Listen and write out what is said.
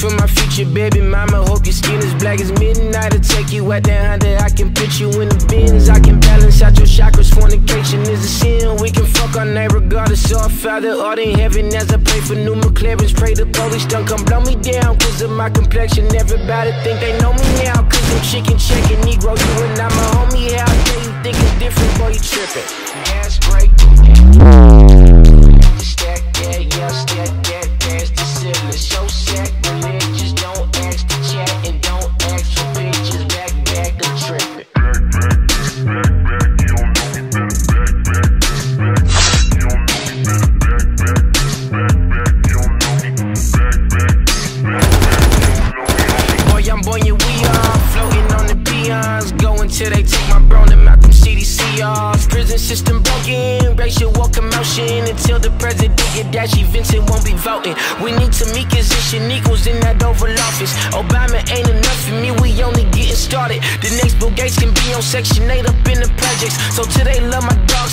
for my future baby mama. Hope your skin is black as midnight. I'll take you out there under. I can put you in the Benz. I can balance out your chakras. Fornication is a sin. We can fuck our name regardless. Our Father art in heaven as I pray for new McLarens. Pray the police don't come blow me down. Cause of my complexion. Everybody think they know me now. Cause I'm chicken checking Negro. You and I'm a homie. How dare you think it's different? Boy, you tripping. Prison system broken, racial war commotion. Until the president get dashy, Vincent won't be voting. We need to meet position equals in that Oval Office. Obama ain't enough for me, we only getting started. The next Bill Gates can be on Section 8 up in the projects. So today, love my dark